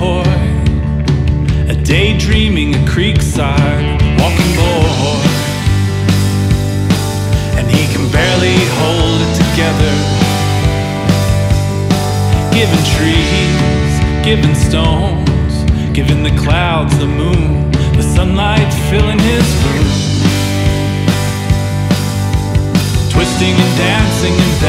boy, a daydreaming a creekside walking boy, and he can barely hold it together. Giving trees, giving stones, giving the clouds the moon, the sunlight filling his room. Twisting and dancing and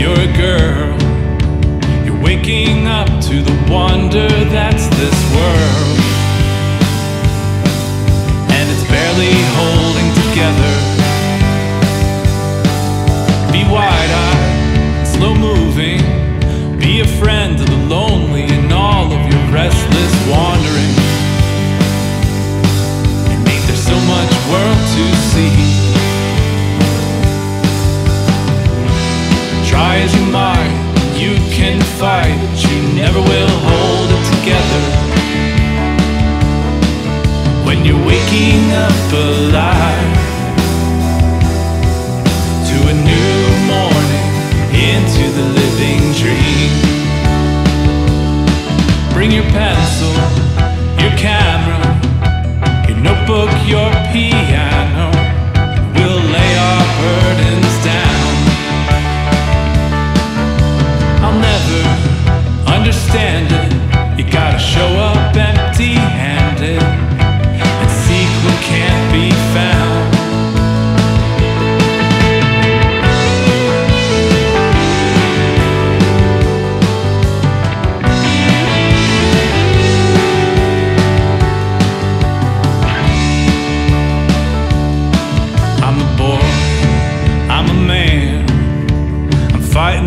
you're a girl, you're waking up to the wonder that's this world and it's barely holding together. As you might, you can fight, but you never will hold it together when you're waking up alive to a new morning into the living dream. Bring your pencil, your camera, your notebook, your piano.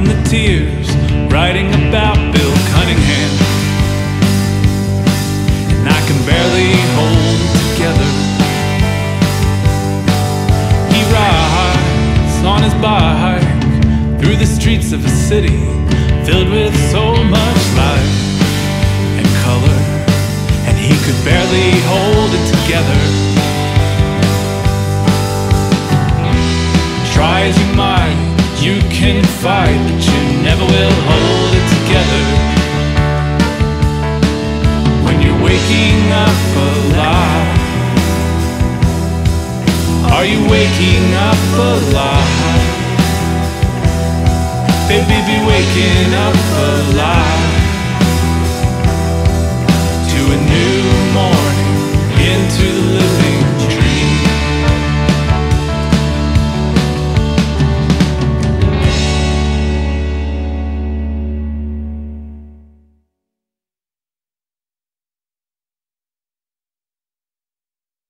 The tears, writing about Bill Cunningham. And I can barely hold it together. He rides on his bike through the streets of a city filled with so much light and color, and he could barely hold it together. Fight, but you never will hold it together. When you're waking up alive, are you waking up alive? Baby, be waking up alive